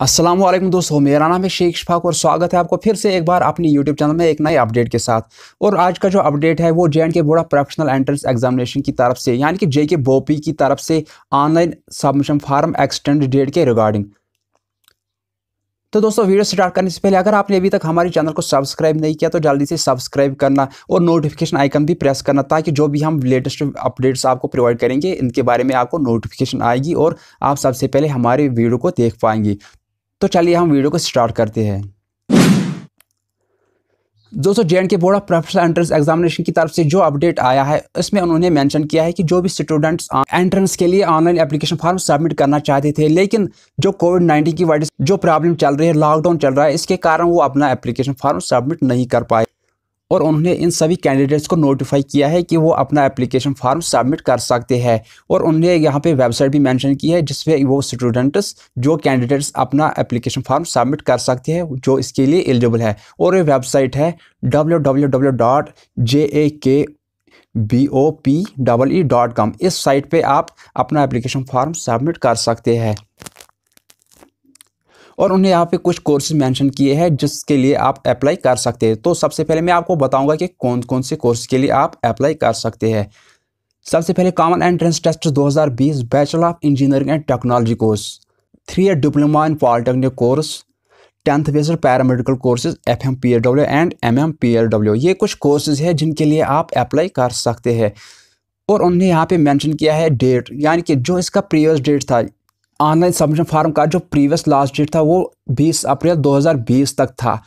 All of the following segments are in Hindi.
असलम दोस्तों, मेरा नाम है शेख शफाक और स्वागत है आपको फिर से एक बार अपनी यूट्यूब चैनल में एक नए अपडेट के साथ। और आज का जो अपडेट है, वो J and K board of professional entrance examination की तरफ़ से, यानी कि जे के बोपी की तरफ़ से online submission form extend date के रिगार्डिंग तो दोस्तों वीडियो स्टार्ट करने से पहले अगर आपने अभी तक हमारे चैनल को सब्सक्राइब नहीं किया तो जल्दी से सब्सक्राइब करना और नोटिफिकेशन आइकन भी प्रेस करना, ताकि जो भी हम लेटेस्ट अपडेट्स आपको प्रोवाइड करेंगे, इनके बारे में आपको नोटिफिकेशन आएगी और आप सबसे पहले हमारे वीडियो को देख पाएँगे। तो चलिए हम वीडियो को स्टार्ट करते हैं। दोस्तों J K board of professional entrance examination की तरफ़ से जो अपडेट आया है, उसमें उन्होंने मेंशन किया है कि जो भी स्टूडेंट्स एंट्रेंस के लिए ऑनलाइन एप्लीकेशन फॉर्म सबमिट करना चाहते थे, लेकिन जो कोविड नाइन्टीन की वजह से जो प्रॉब्लम चल रही है लॉकडाउन चल रहा है, इसके कारण वो अपना एप्लीकेशन फॉर्म सबमिट नहीं कर पाए। और उन्होंने इन सभी कैंडिडेट्स को नोटिफाई किया है कि वो अपना एप्लीकेशन फॉर्म सबमिट कर सकते हैं। और उन्होंने यहाँ पे वेबसाइट भी मेंशन की है, जिसपे वो स्टूडेंट्स जो कैंडिडेट्स अपना एप्लीकेशन फॉर्म सबमिट कर सकते हैं, जो इसके लिए एलिजिबल है। और ये वेबसाइट है W W W dot J A K B O P double E dot इस साइट पे आप अपना एप्लीकेशन फॉर्म सबमिट कर सकते हैं। और उन्हें यहाँ पे कुछ कोर्सेज मेंशन किए हैं, जिसके लिए आप अप्लाई कर सकते हैं। तो सबसे पहले मैं आपको बताऊँगा कि कौन कौन से कोर्स के लिए आप अप्लाई कर सकते हैं। सबसे पहले common entrance test 2020 bachelor of engineering and technology course three year diploma in polytechnic course tenth based paramedical courses F M P W and M M P W ये कुछ कोर्सेज हैं जिनके लिए आप अप्लाई कर सकते हैं। और उन्होंने यहाँ पे मेंशन किया है डेट यानी कि जो इसका प्रीवियस डेट था ऑनलाइन सबमिशन फॉर्म का जो प्रीवियस लास्ट डेट था, वो 20 अप्रैल 2020 तक था।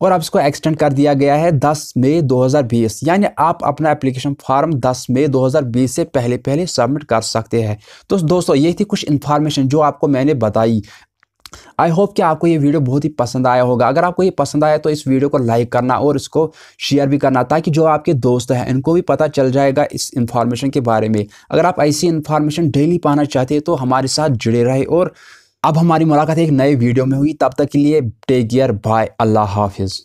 और अब इसको एक्सटेंड कर दिया गया है 10 मई 2020 यानी आप अपना एप्लीकेशन फॉर्म 10 मई 2020 से पहले पहले सबमिट कर सकते हैं। तो दोस्तों, ये थी कुछ इन्फॉर्मेशन जो आपको मैंने बताई। आई होप कि आपको ये वीडियो बहुत ही पसंद आया होगा। अगर आपको ये पसंद आया तो इस वीडियो को लाइक करना और इसको शेयर भी करना ताकि जो आपके दोस्त हैं, इनको भी पता चल जाएगा इस इन्फॉर्मेशन के बारे में। अगर आप ऐसी इन्फॉर्मेशन डेली पाना चाहते हैं तो हमारे साथ जुड़े रहे और अब हमारी मुलाकात एक नए वीडियो में हुई। तब तक के लिए टेक केयर बाय अल्लाह हाफिज़।